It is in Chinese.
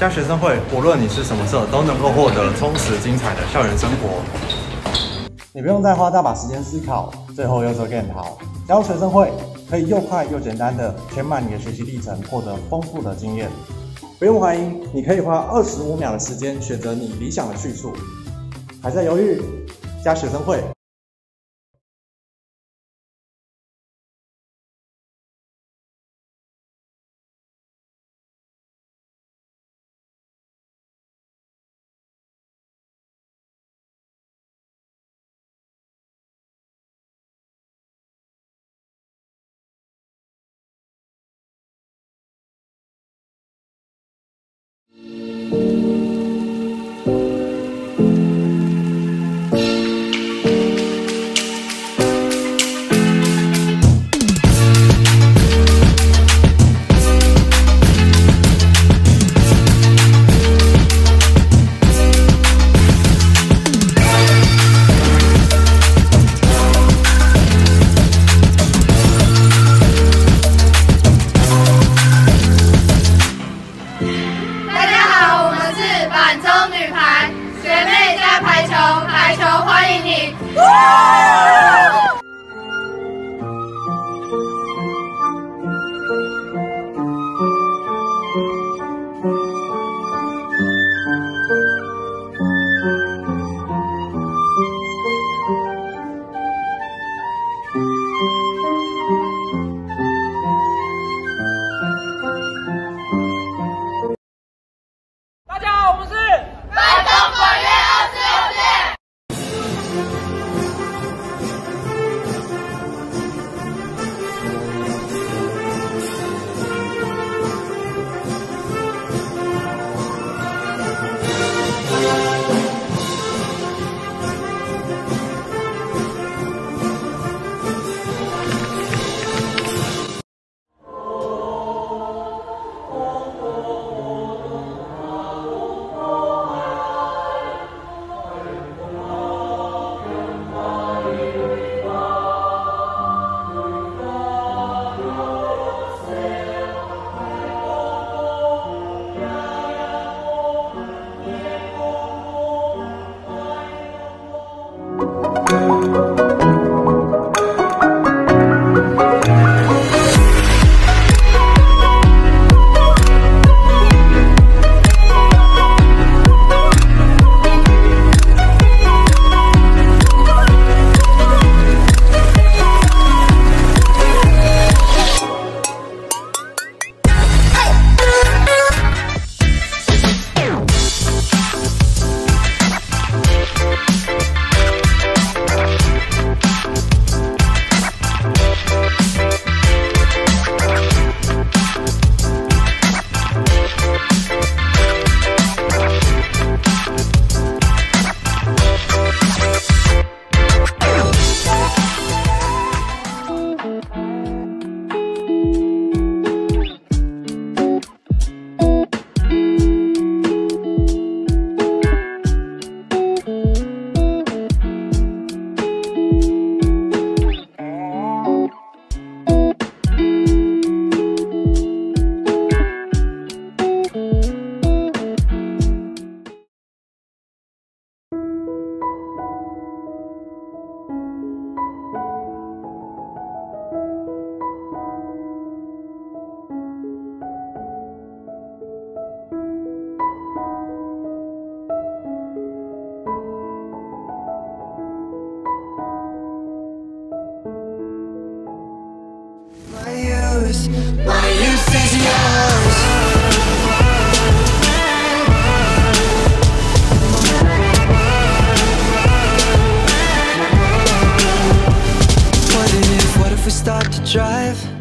加学生会，无论你是什么社，都能够获得充实精彩的校园生活。你不用再花大把时间思考，最后又做更好。加入学生会，可以又快又简单的填满你的学习历程，获得丰富的经验。不用怀疑，你可以花二十五秒的时间选择你理想的去处。还在犹豫？加学生会。是嗯。Drive?